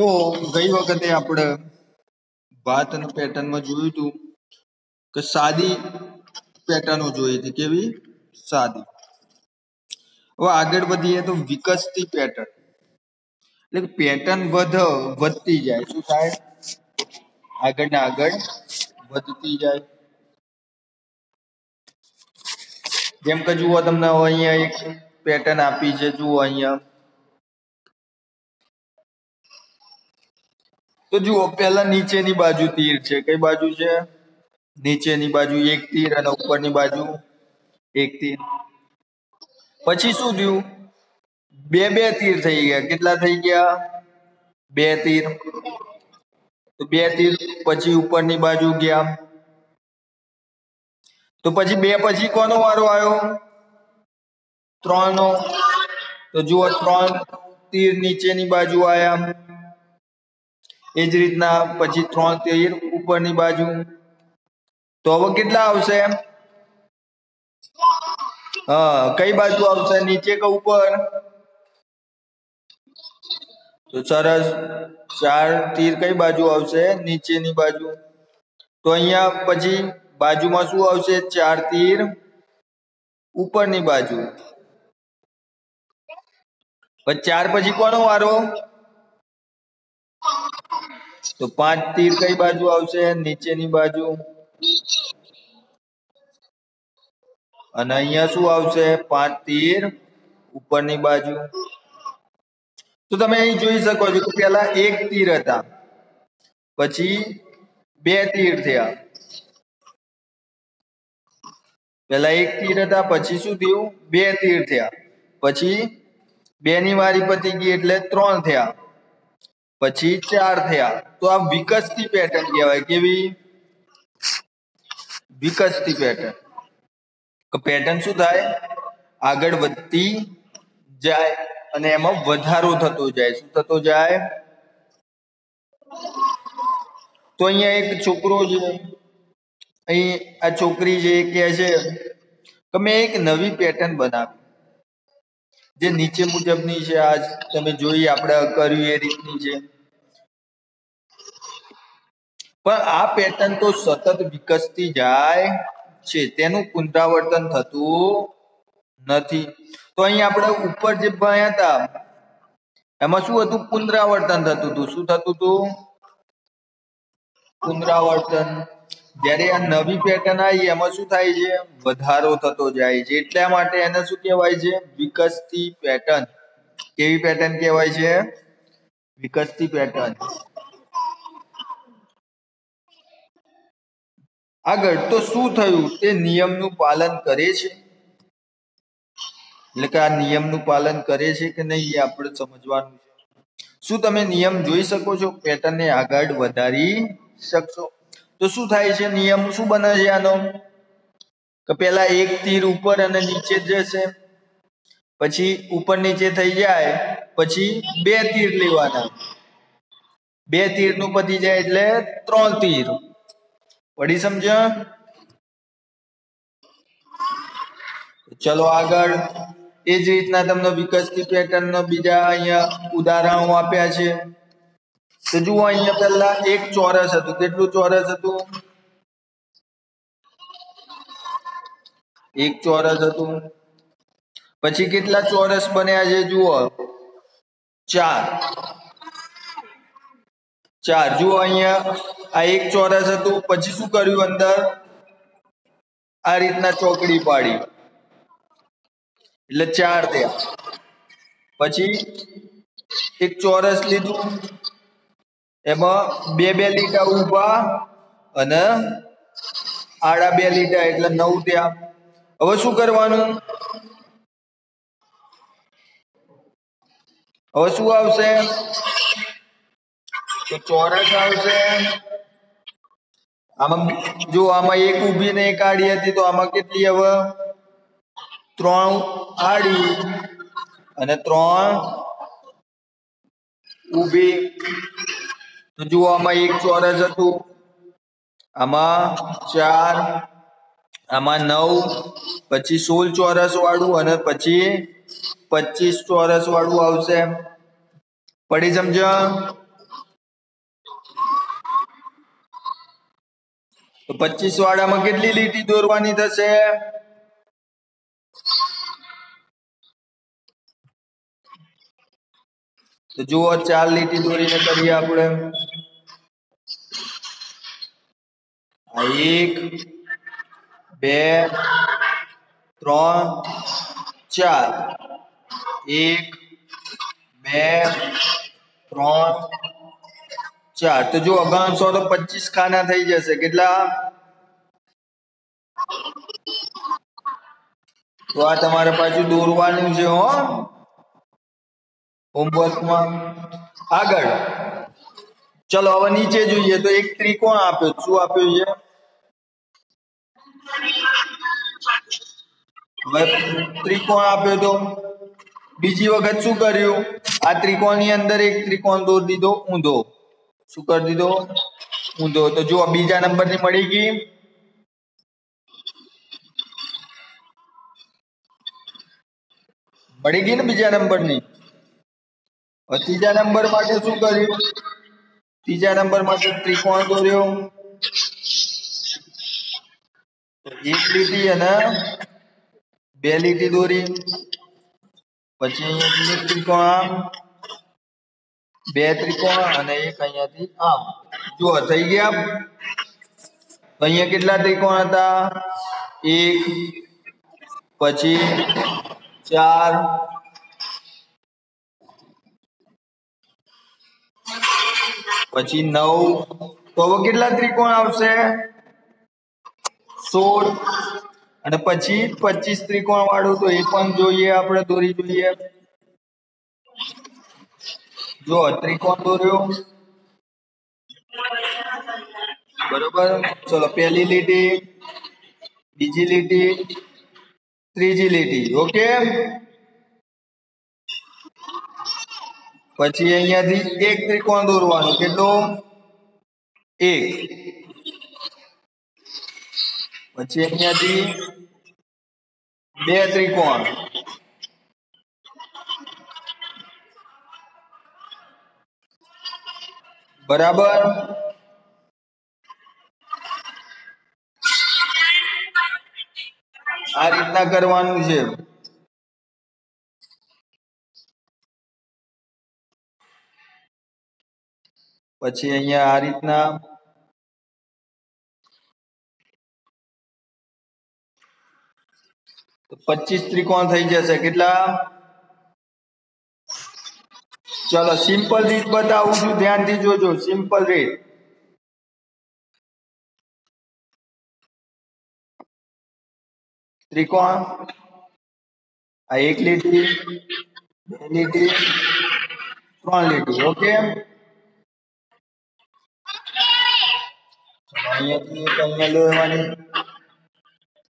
તો ગઈ વખતે આપણે વાત અને પેટર્નમાં જોયું હતું કે સાદી પેટર્નો જોઈ હતી કેવી? સાદી. હવે આગળ વધીએ તો વિકસતી પેટર્ન. એટલે પેટર્ન વધ, વધતી જાય. શું થાય? આગળ ને આગળ વધતી જાય. જેમ કે જુઓ તમને અહીંયા એક પેટર્ન આપી છે. જુઓ અહીંયા. તો જુઓ, પહેલા નીચેની બાજુ તીર છે. કઈ બાજુ છે? નીચેની બાજુ એક તીર અને ઉપરની બાજુ એક તીર. પછી શું થયું? બે બે તીર થઈ ગયા. કેટલા થઈ ગયા? બે તીર. તો બે તીર પછી ઉપરની બાજુ ગયા. તો પછી બે પછી કોનો વારો આવ્યો? ત્રણ નો તો જુઓ, ત્રણ તીર નીચેની બાજુ આયા. એ જ રીતના પછી ત્રણ તીર ઉપરની બાજુ. તો હવે કેટલા આવશે હા, કઈ બાજુ આવશે? નીચે કે ઉપર? તો સરસ. ચાર, તીર કઈ બાજુ આવશે? નીચેની બાજુ. તો અહીંયા પછી બાજુમાં શું આવશે? ચાર, તીર ઉપરની બાજુ. ચાર પછી કોનો વારો? તો પાંચ તીર કઈ બાજુ આવશે? નીચેની બાજુ? અને અહીંયા શું આવશે? પાંચ તીર ઉપરની બાજુ. તો તમે અહીં જોઈ શકો છો કે પેલા એક તીર હતા. પછી બે તીર થયા. પેલા એક તીર હતા પછી શું થયું? બે તીર થયા. પછી બે ની વારી પતી ગઈ એટલે ત્રણ થયા. પછી ચાર થયા. તો આ વિકસતી પેટર્ન કહેવાય કેવી? વિકસતી પેટર્ન પેટર્ન શું થાય? આગળ વધતી જાય અને એમાં વધારો થતો જાય. શું થતો જાય? તો અહીંયા એક છોકરો છે. અહીં આ છોકરી છે કહે છે કે મેં એક નવી પેટર્ન બનાવી. જે નીચે મુજબની છે. આજ તમે જોઈ, આપણે કર્યું એ રીતની છે. પણ આ પેટર્ન તો સતત વિકસતી જાય છે. તેનું પુનરાવર્તન થતું નથી. તો અહીં આપણે ઉપર જે ભણ્યા હતા, એમાં શું હતું? પુનરાવર્તન થતું હતું. શું થતું હતું? પુનરાવર્તન. જ્યારે આ નવી પેટર્ન આવી, એમાં શું થાય છે? વધારો થતો જાય છે. એટલા માટે એને શું કહેવાય છે? વિકસતી પેટર્ન કેવી પેટર્ન કહેવાય છે? વિકસતી પેટર્ન આગળ તો શું થયું? તે નિયમનું પાલન કરે છે? એટલે કે આ નિયમનું પાલન કરે છે કે નહીં એ આપણે સમજવાનું છે. શું તમે નિયમ જોઈ શકો છો? પેટર્નને આગળ વધારી શકશો. તો શું થાય છે? નિયમ શું બને છે આનો? કે પેલા એક તીર ઉપર અને નીચે જશે. પછી ઉપર નીચે થઈ જાય, પછી બે તીર લેવાના. બે તીરનું પતી જાય એટલે ત્રણ તીર. પડી સમજ્યા? ચલો આગળ. એ જ રીતના તમને વિકસતી પેટર્ન બીજા અહીંયા ઉદાહરણો આપ્યા છે. તો જુઓ અહીંયા પહેલા એક ચોરસ હતું. કેટલું ચોરસ હતું? એક ચોરસ હતું. પછી કેટલા ચોરસ બન્યા છે? જુઓ. ચાર. ચાર જુઓ અહીંયા. આ એક ચોરસ હતું. પછી શું કર્યું અંદર? આ રીતના ચોકડી પાડી. એટલે ચાર થયા. પછી એક ચોરસ લીધું. એમાં બે બે લીટા ઊભા અને આડા બે લીટા એટલે નવ થયા. હવે શું કરવાનું? હવે શું આવશે? તો ચોરસ આવશે. આમાં જો આમાં એક ઊભી ને એક આડી હતી તો આમાં કેટલી હવે ત્રણ આડી અને ત્રણ તો જુઓ આમાં એક ચોરસ હતું. આમાં ચાર, આમાં નવ, પછી સોળ ચોરસ વાળું અને પછી પચીસ ચોરસ વાળું આવશે. પડી સમજ તો પચીસ વાળામાં કેટલી લીટી દોરવાની થશે? તો જુઓ, ચાર લીટી દોરીને કરીએ આપણે. એક, બે, ત્રણ, ચાર. એક, બે, ત્રણ ચાર તો જો અગણસો તો પચીસ ખાના થઈ જશે. કેટલા? તો આ તમારે પાછું દોરવાનું છે, હો. હોમવર્કમાં. આગળ. ચલો, હવે નીચે જોઈએ. તો એક ત્રિકોણ આપ્યો? શું આપ્યું છે? હવે ત્રિકોણ આપ્યો તો? બીજી વખત શું કર્યું? આ ત્રિકોણની અંદર એક ત્રિકોણ દોરી દીધો, ઊંધો. શું કરી દીધો? ઊંધો તો જો બીજા નંબરની મળી ગઈ. મળી ગઈ ને બીજા નંબરની ત્રીજા નંબર માટે શું કર્યું? ત્રીજા નંબર માટે ત્રિકોણ દોર્યો. એક લીટી અને બે લીટી દોરી. પછી અહીંયા એક ત્રિકોણ. આમ બે ત્રિકોણ અને એક અહીંયાથી આમ. જુઓ, થઈ ગયા? અહીંયા કેટલા ત્રિકોણ હતા? એક, પછી ચાર, પછી નવ. તો હવે કેટલા ત્રિકોણ આવશે? સોળ. અને પછી પચીસ ત્રિકોણ વાળું, તો એ પણ જોઈએ, આપણે દોરી જોઈએ. જો ત્રિકોણ દોર્યું બરોબર? ચલો, પહેલી લીટી, બીજી લીટી, ત્રીજી લીટી. ઓકે? પછી અહીંયાથી એક ત્રિકોણ દોરવાનું. કેટલું? એક. પછી અહીંયાથી બે ત્રિકોણ. બરાબર? આ રીતના કરવાનું છે. પછી અહીંયા આ રીતના. પચીસ ત્રિકોણ થઈ જશે. કેટલા? ચલો સિમ્પલ રીત બતાવું છું ધ્યાનથી જોજો સિમ્પલ રીત ત્રિકોણ આ એક લીટી બે લીટી ત્રણ લીટી ઓકે અહીંયાથી એક અહીંયા લેવાની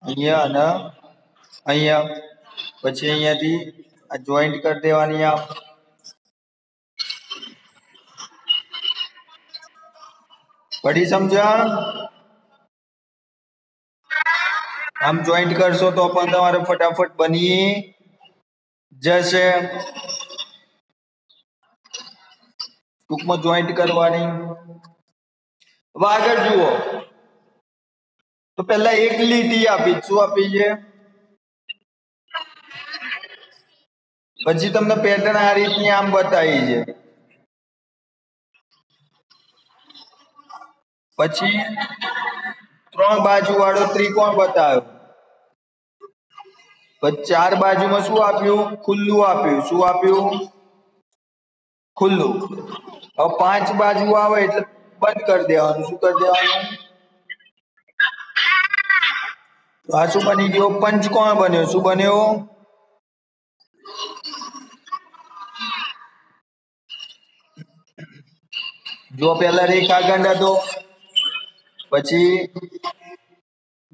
અહીંયા અને અહીંયા પછી અહીંયાથી આ જોઈન્ટ કરી દેવાની આ પડી સમજણ? આમ જોઈન્ટ કરશો તો પણ તમારે ફટાફટ બની જશે. ટૂંકમાં જોઈન્ટ કરવાની. હવે આગળ જુઓ. તો પહેલા એક લીટી આપી. શું આપી છે? પછી તમને પેટર્ન આ રીતની આમ બતાવી છે. પછી ત્રણ બાજુ વાળો ત્રિકોણ બતાવ્યો. પછી ચાર બાજુમાં શું આપ્યું? ખુલ્લું આપ્યું. શું આપ્યું? ખુલ્લું. હવે પાંચ બાજુ આવે એટલે બંધ કરી દેવાનું. શું કરી દેવાનું? આ શું બની ગયો? પંચકોણ બન્યો. શું બન્યો? જો પેલા રેખાખંડ હતો. પછી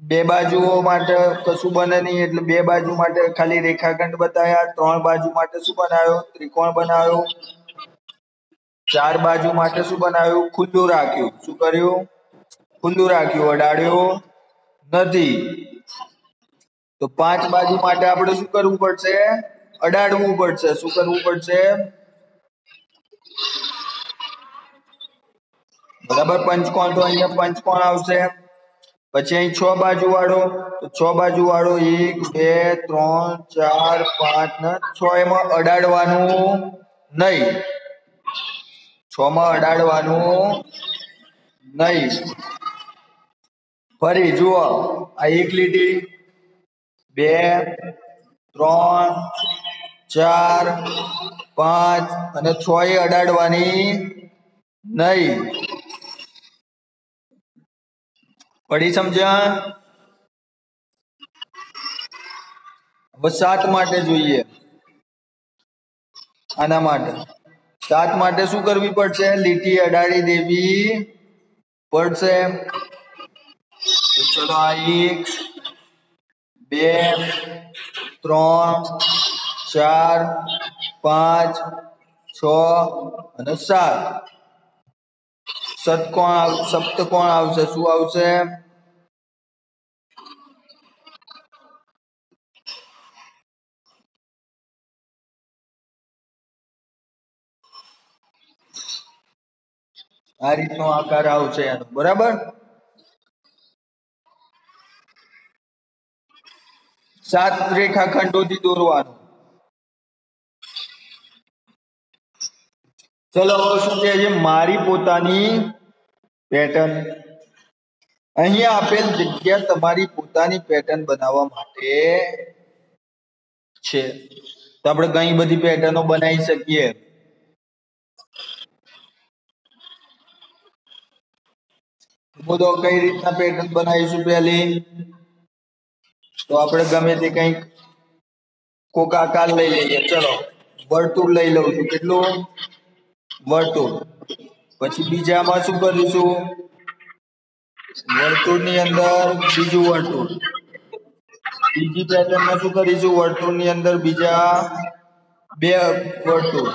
બે બાજુઓ માટે કશું બને નહીં, એટલે બે બાજુ માટે ખાલી રેખાખંડ બતાવ્યા ત્રણ બાજુ માટે શું બનાવ્યો? ત્રિકોણ બનાવ્યો. ચાર બાજુ માટે શું બનાવ્યું? ખુલ્લું રાખ્યું. શું કર્યું? ખુલ્લું રાખ્યું, અડાડ્યો નથી. તો પાંચ બાજુ માટે આપણે શું કરવું પડશે? અડાડવું પડશે. શું કરવું પડશે? બરાબર? પંચકોણ તો અહીંયા પંચકોણ આવશે? પછી અહીં છ બાજુ વાળો, તો છ બાજુ વાળો એક, બે, ત્રણ, ચાર, પાંચ, ને છ એમાં અડાડવાનું નહીં. છ માં અડાડવાનું નહીં. ફરી જુઓ, આ એક લીટી, બે, ત્રણ, ચાર, પાંચ, અને છ એ અડાડવાની નહીં. પડી સમજ્યા હવે સાત માટે જોઈએ. આના માટે. સાત માટે શું કરવી પડશે? લીટી અડાડી દેવી પડશે. ચલો આ એક, બે, ત્રણ, ચાર, પાંચ, છ અને સાત. સતકોણ સપ્તકોણ આવશે? શું આવશે? આ રીતનો આકાર આવશે બરાબર? સાત રેખાખંડોથી દોરવાનું. ચલો શું કહે છે? મારી પોતાની પેટર્ન અહીંયા આપેલ જગ્યા તમારી પોતાની પેટર્ન બનાવવા માટે છે. તો આપણે ઘણી બધી પેટર્નો બનાવી શકીએ. બોલો કઈ રીતના પેટર્ન બનાવીશું પહેલી? તો આપણે ગમે તે કંઈક કોક આકાર લઈ લઈએ. ચલો, વર્તુળ લઈ લઉં છું. કેટલું? વર્તુળ. પછી બીજામાં શું કરીશું? વર્તુળની અંદર બીજું વર્તુળ. બીજી પેટર્નમાં શું કરીશું? વર્તુળની અંદર બીજા બે વર્તુળ.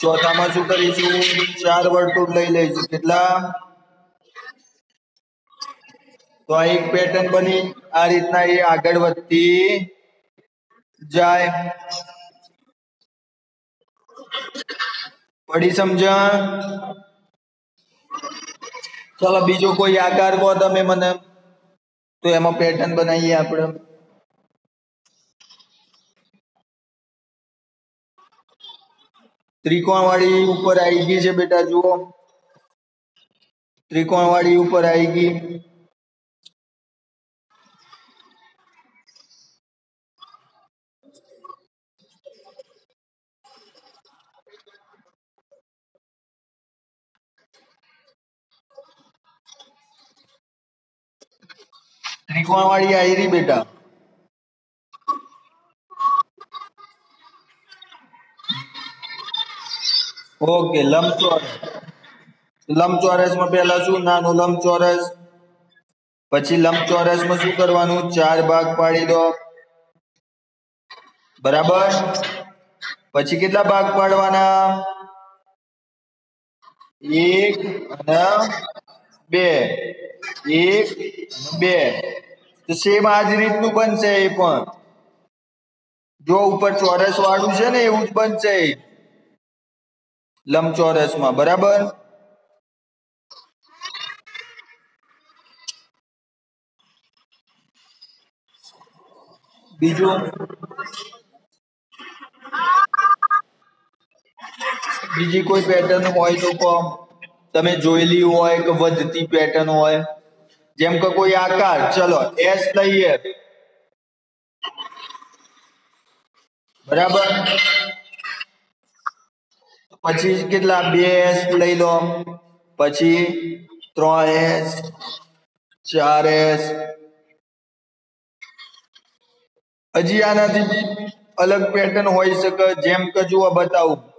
ચોથામાં શું કરીશું? ચાર વર્તુળ લઈ લઈશું. કેટલા? તો આ એક પેટર્ન બની. આ રીતના એ આગળ વધતી જાય. પડી સમજણ? ચાલો, બીજો કોઈ આકાર કહો તમે મને. તો એમાં પેટર્ન બનાવીએ આપણે. ત્રિકોણ વાળી ઉપર આવી ગઈ છે બેટા, જુઓ. ત્રિકોણ વાળી ઉપર આવી ગઈ. ત્રિકોણ વાળી આવી બેટા. ઓકે, લંબચોરસ. લંબચોરસમાં પહેલા શું? નાનું લંબચોરસ. પછી લંબચોરસમાં શું કરવાનું? ચાર ભાગ પાડી દો. બરાબર? પછી કેટલા ભાગ પાડવાના? એક અને બે. એક બે. સેમ આ જ રીતનું બનશે એ પણ. જો ઉપર ચોરસ વાળું છે ને એવું જ બનશે લંબચોરસમાં, બરાબર? બીજું? બીજી કોઈ પેટર્ન હોય તો કહો તમે જોયેલી હોય કે વધતી પેટર્ન હોય? જેમ કે કોઈ આકાર, ચલો એસ લઈએ. બરાબર? પછી કેટલા? બે એસ લઈ લો. પછી ત્રણ એસ ચાર એસ હજી આનાથી બી અલગ પેટર્ન હોઈ શકે. જેમ કે જુઓ, બતાવું.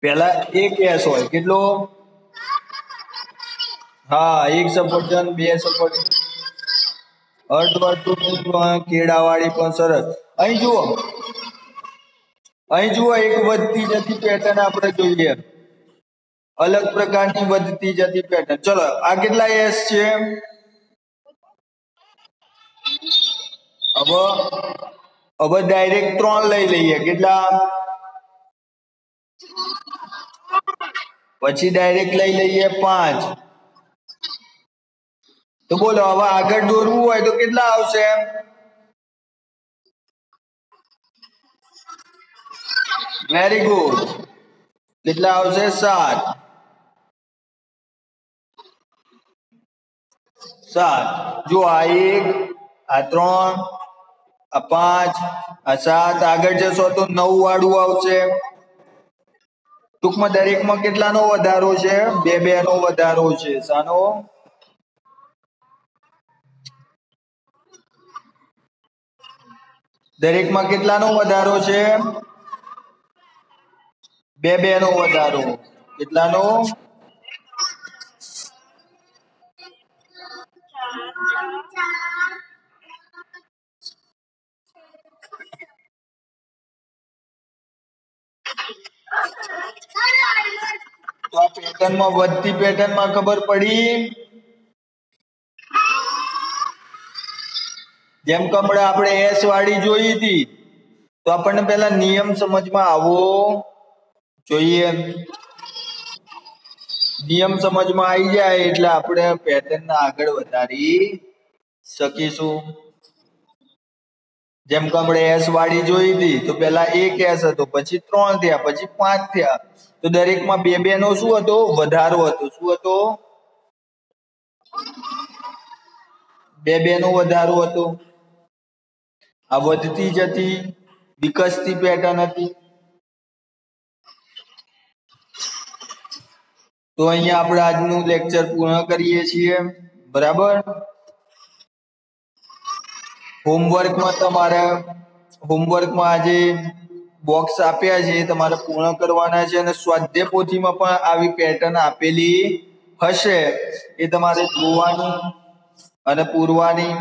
પેલા એક એસ હોય. કેટલો? હા એક સફરજન બે સફરજન અર્ધવર્તુળની પણ કેળાવાળી પણ સરસ. અહીં જુઓ. અહીં જુઓ, એક વધતી જતી પેટર્ન આપણે જોઈએ. અલગ પ્રકારની વધતી જતી પેટર્ન ચલો, આ કેટલા એસ છે? હવે હવે ડાયરેક્ટ ત્રણ લઈ લઈએ. કેટલા? પછી ડાયરેક્ટ લઈ લઈએ પાંચ. તો બોલો, હવે આગળ દોરવું હોય તો કેટલા આવશે વેરી ગુડ કેટલા આવશે? સાત. સાત. જો આ એક, આ ત્રણ, આ પાંચ, આ સાત, આગળ જશો તો નવ વાળું આવશે. ટૂંકમાં દરેકમાં કેટલાનો વધારો છે? બે બે નો વધારો છે. સાનો દરેકમાં કેટલાનો વધારો છે? બે બે નો વધારો. કેટલાનો? તો આ પેટર્નમાં વધતી પેટર્નમાં ખબર પડી. જેમ કે આપણે એસ વાળી જોઈ હતી, તો આપણને પેલા નિયમ સમજમાં આવવો જોઈએ. નિયમ સમજમાં આવી જાય એટલે આપણે પેટર્ન આગળ વધારી શકીશું. જેમ કે આપણે એસ વાળી જોઈ હતી, તો પેલા એક એસ હતો, પછી ત્રણ થયા, પછી પાંચ થયા. તો દરેકમાં બે બે નો શું હતો? વધારો હતો. શું હતો? બે બે નો વધારો હતો. આ વધતી જતી વિકસતી પેટર્ન હતી. તો અહીંયા આપણે આજનું લેક્ચર પૂર્ણ કરીએ છીએ. બરાબર? હોમવર્કમાં તમારે, હોમવર્કમાં આજે બોક્સ આપ્યા છે, તમારે પૂર્ણ કરવાના છે અને સ્વાધ્યાય પોથીમાં પણ આવી પેટર્ન આપેલી હશે. એ તમારે જોવાની અને પૂરવાની